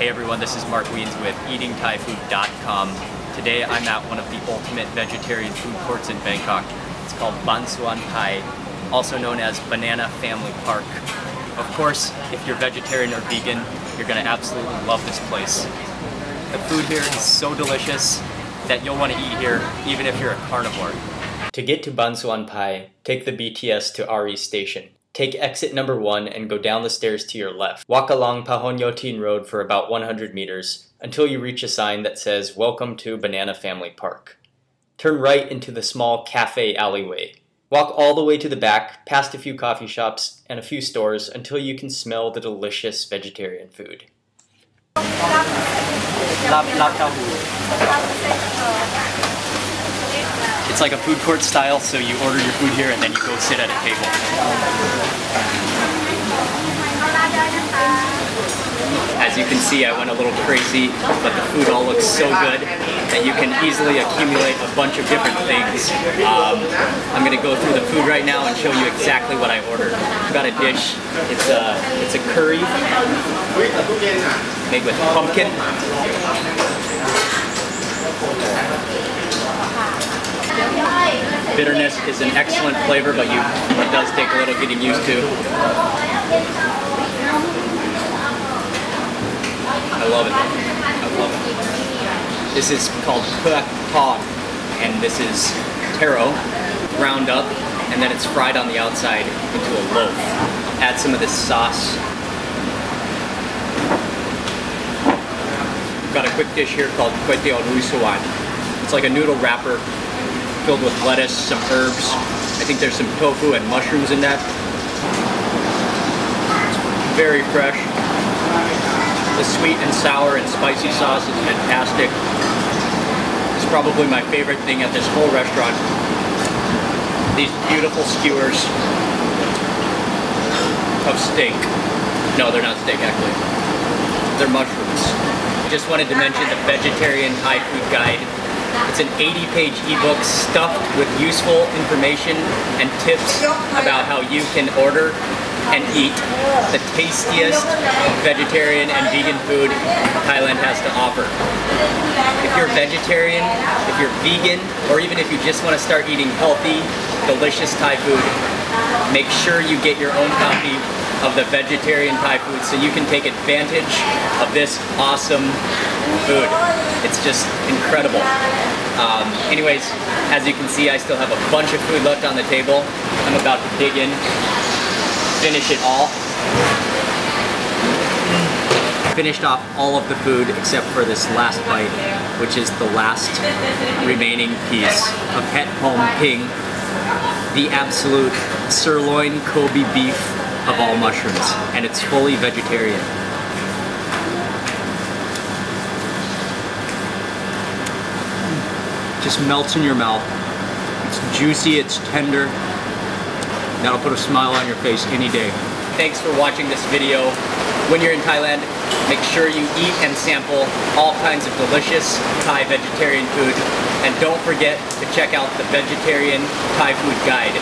Hey everyone, this is Mark Wiens with EatingThaiFood.com. Today I'm at one of the ultimate vegetarian food courts in Bangkok. It's called Baan Suan Pai, also known as Banana Family Park. Of course, if you're vegetarian or vegan, you're gonna absolutely love this place. The food here is so delicious that you'll want to eat here even if you're a carnivore. To get to Baan Suan Pai, take the BTS to Ari Station. Take exit number 1 and go down the stairs to your left. Walk along Pahonyotin Road for about 100 meters until you reach a sign that says Welcome to Banana Family Park. Turn right into the small cafe alleyway. Walk all the way to the back, past a few coffee shops and a few stores until you can smell the delicious vegetarian food. It's like a food court style, so you order your food here and then you go sit at a table. As you can see, I went a little crazy, but the food all looks so good that you can easily accumulate a bunch of different things. Um, I'm gonna go through the food right now and show you exactly what I ordered. I've got a dish. It's a it's a curry made with pumpkin. Bitterness is an excellent flavor, but you it does take a little getting used to. I love it. I love it. This is called Tog, and this is taro ground up, and then it's fried on the outside into a loaf. Add some of this sauce. We've Got a quick dish here called Teow Rusuan. It's like a noodle wrapper filled with lettuce, some herbs. I think there's some tofu and mushrooms in that. It's very fresh. The sweet and sour and spicy sauce is fantastic. It's probably my favorite thing at this whole restaurant. These beautiful skewers of steak. No, they're not steak actually. They're mushrooms. I Just wanted to mention the vegetarian Thai food guide it's an 80-page ebook stuffed with useful information and tips about how you can order and eat the tastiest vegetarian and vegan food Thailand has to offer. If you're vegetarian, if you're vegan, or even if you just want to start eating healthy, delicious Thai food, make sure you get your own copy of the vegetarian Thai food so you can take advantage of this awesome food. It's just incredible. Um, anyways, as you can see, I still have a bunch of food left on the table. I'm about to dig in, finish it all. Finished off all of the food except for this last bite, which is the last remaining piece of Het Home Ping, the absolute sirloin Kobe beef of all mushrooms, and it's fully vegetarian. Just melts in your mouth. It's juicy, it's tender. That'll put a smile on your face any day. Thanks for watching this video. When you're in Thailand, make sure you eat and sample all kinds of delicious Thai vegetarian food. And don't forget to check out the Vegetarian Thai Food Guide.